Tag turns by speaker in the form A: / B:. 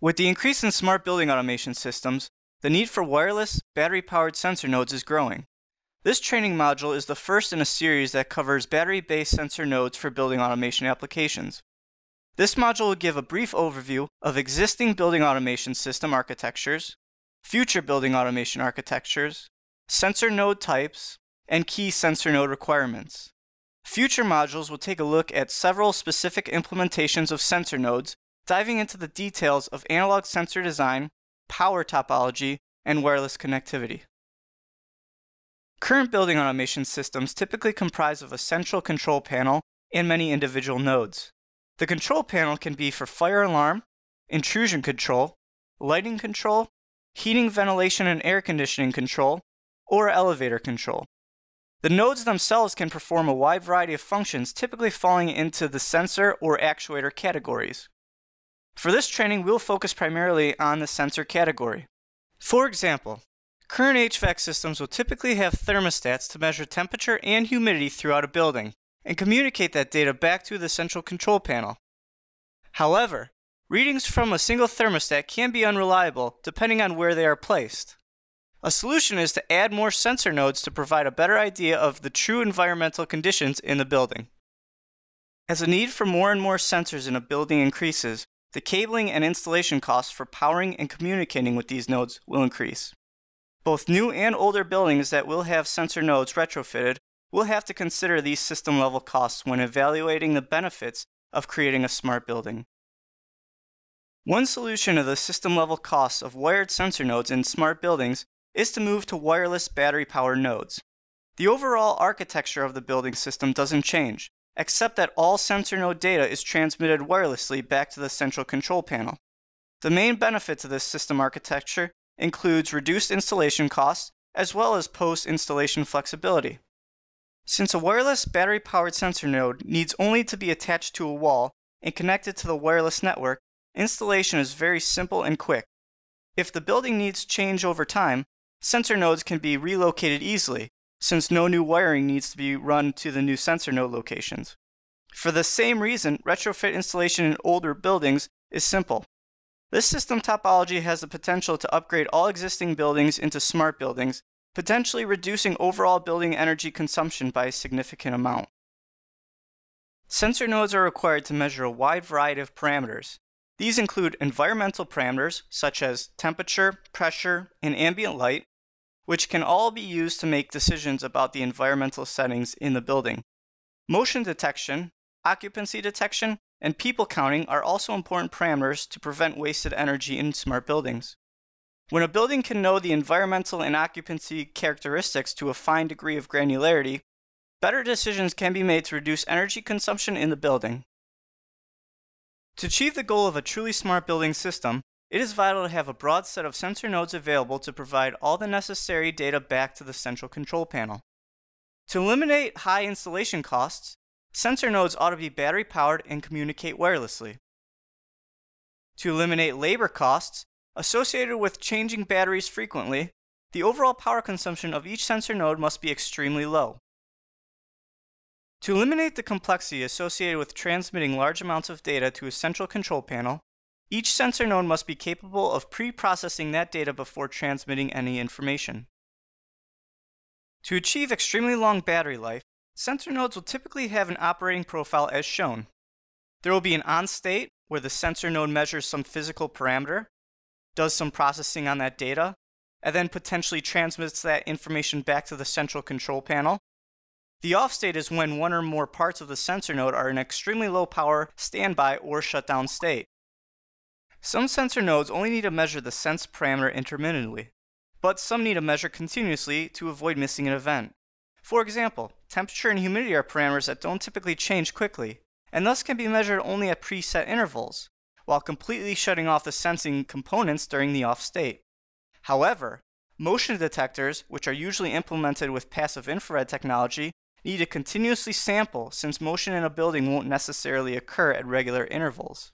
A: With the increase in smart building automation systems, the need for wireless, battery powered sensor nodes is growing. This training module is the first in a series that covers battery based sensor nodes for building automation applications. This module will give a brief overview of existing building automation system architectures, future building automation architectures, sensor node types, and key sensor node requirements. Future modules will take a look at several specific implementations of sensor nodes, diving into the details of analog sensor design, power topology, and wireless connectivity. Current building automation systems typically comprise of a central control panel and many individual nodes. The control panel can be for fire alarm, intrusion control, lighting control, heating, ventilation, and air conditioning control, or elevator control. The nodes themselves can perform a wide variety of functions, typically falling into the sensor or actuator categories. For this training, we'll focus primarily on the sensor category. For example, current HVAC systems will typically have thermostats to measure temperature and humidity throughout a building and communicate that data back to the central control panel. However, readings from a single thermostat can be unreliable depending on where they are placed. A solution is to add more sensor nodes to provide a better idea of the true environmental conditions in the building. As the need for more and more sensors in a building increases, the cabling and installation costs for powering and communicating with these nodes will increase. Both new and older buildings that will have sensor nodes retrofitted will have to consider these system level costs when evaluating the benefits of creating a smart building. One solution to the system level costs of wired sensor nodes in smart buildings is to move to wireless battery powered nodes. The overall architecture of the building system doesn't change, except that all sensor node data is transmitted wirelessly back to the central control panel. The main benefit to this system architecture includes reduced installation costs as well as post installation flexibility. Since a wireless battery powered sensor node needs only to be attached to a wall and connected to the wireless network, installation is very simple and quick. If the building needs change over time, Sensor nodes can be relocated easily, since no new wiring needs to be run to the new sensor node locations. For the same reason, retrofit installation in older buildings is simple. This system topology has the potential to upgrade all existing buildings into smart buildings, potentially reducing overall building energy consumption by a significant amount. Sensor nodes are required to measure a wide variety of parameters, these include environmental parameters such as temperature, pressure, and ambient light, which can all be used to make decisions about the environmental settings in the building. Motion detection, occupancy detection, and people counting are also important parameters to prevent wasted energy in smart buildings. When a building can know the environmental and occupancy characteristics to a fine degree of granularity, better decisions can be made to reduce energy consumption in the building. To achieve the goal of a truly smart building system, it is vital to have a broad set of sensor nodes available to provide all the necessary data back to the central control panel. To eliminate high installation costs, sensor nodes ought to be battery powered and communicate wirelessly. To eliminate labor costs associated with changing batteries frequently, the overall power consumption of each sensor node must be extremely low. To eliminate the complexity associated with transmitting large amounts of data to a central control panel, each sensor node must be capable of pre-processing that data before transmitting any information. To achieve extremely long battery life, sensor nodes will typically have an operating profile as shown. There will be an on state where the sensor node measures some physical parameter, does some processing on that data, and then potentially transmits that information back to the central control panel, the off state is when one or more parts of the sensor node are in extremely low power standby or shutdown state. Some sensor nodes only need to measure the sense parameter intermittently, but some need to measure continuously to avoid missing an event. For example, temperature and humidity are parameters that don't typically change quickly, and thus can be measured only at preset intervals, while completely shutting off the sensing components during the off state. However, motion detectors, which are usually implemented with passive infrared technology, need to continuously sample since motion in a building won't necessarily occur at regular intervals.